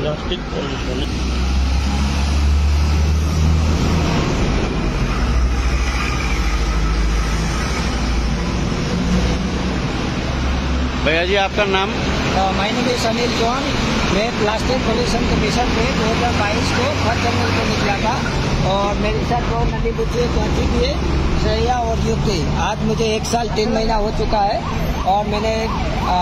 Plastic pollution भैया जी आपका नाम? My name is Anil Chauhan मैं प्लास्टिक पॉल्यूशन कमीशन में दो हज़ार बाईस को फ़र्स्ट जनवरी को निकला था। मेरे साथ दो नदी बुच्चे पहुँची है सैया और युक्ति आज मुझे एक साल तीन महीना हो चुका है और मैंने आ,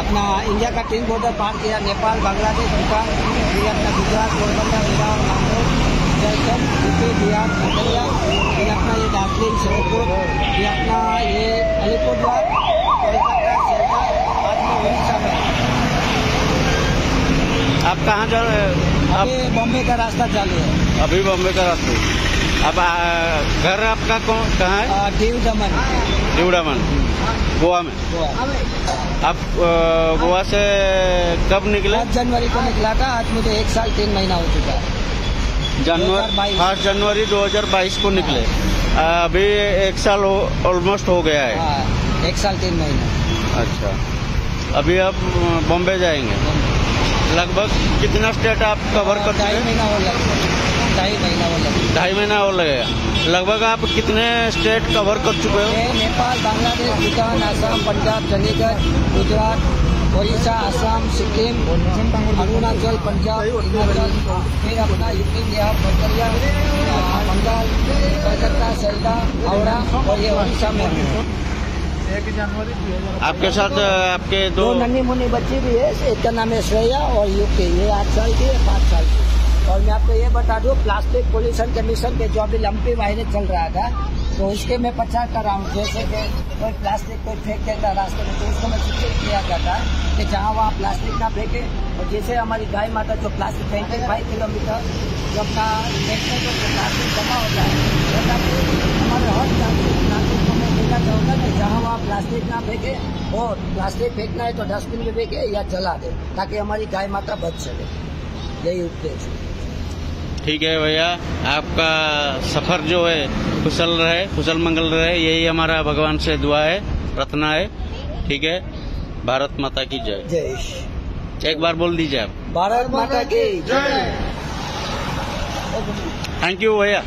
अपना इंडिया का तीन बॉर्डर पार किया नेपाल बांग्लादेश भूटान फिर अपना गुजरात पोरबंदर वेरावल नागौर झारखंड यूपी बिहार खगड़िया फिर अपना ये दार्जिलिंग शहरपुर फिर अपना ये अलीपुरद्वार कोलकाता आप कहाँ जा रहे हैं? अभी बॉम्बे का रास्ता चालू है। अभी बॉम्बे का रास्ता अब आ, घर आपका कौन कहाँ है? आ, दीव दमन। गोवा में? आप गोवा से कब निकले? पाँच जनवरी को निकला था आज मुझे एक साल तीन महीना हो चुका है। जनवरी 2022 फ़र्स्ट जनवरी 2022 को निकले। आ, अभी एक साल ऑलमोस्ट हो गया है। हाँ, एक साल तीन महीना। अच्छा। अभी आप बॉम्बे जाएँगे? लगभग कितना स्टेट आप कवर कर चुके ढाई हैं? महीना हो लगा ढाई महीना हो लगा ढाई महीना और लगेगा। लगभग आप कितने स्टेट कवर कर चुके हो? नेपाल बांग्लादेश भूटान आसाम पंजाब चंडीगढ़ गुजरात उड़ीसा आसाम सिक्किम अरुणाचल पंजाब हिमाचल फिर अपना यूपी बिहार बंगलिया बंगाल कलकत्ता सेल्डा हावड़ा और ये उड़ीसा में। हूँ आपके साथ आपके दो दो नन्ही मुन्नी बच्ची भी है एक का नाम है श्रेया और के ये आठ साल की है पाँच साल की और मैं आपको ये बता दूँ प्लास्टिक पोल्यूशन कमीशन पे जो अभी लंपी वायरस चल रहा था तो उसके मैं प्रचार कर रहा हूँ जैसे कि कोई प्लास्टिक कोई फेंक देता रास्ते में तो उसको मैं सूचित किया जाता है कि जहाँ वहाँ प्लास्टिक ना फेंके। और जैसे हमारी गाय माता जो प्लास्टिक फेंकते फाइव किलोमीटर जो अपना फेंकने को जो प्लास्टिक जमा होता है हमारे हर प्लास्टिक नागरिक को मैं देना चाहूँगा कि जहाँ वहाँ प्लास्टिक ना फेंके और प्लास्टिक फेंकना है तो डस्टबिन में फेंके या जला दे ताकि हमारी गाय माता बच सके। यही उद्देश्य। ठीक है भैया आपका सफ़र जो है कुशल रहे कुशल मंगल रहे यही हमारा भगवान से दुआ है प्रार्थना है। ठीक है भारत माता की जय। जय एक बार बोल दीजिए आप। भारत माता की जय। थैंक यू भैया।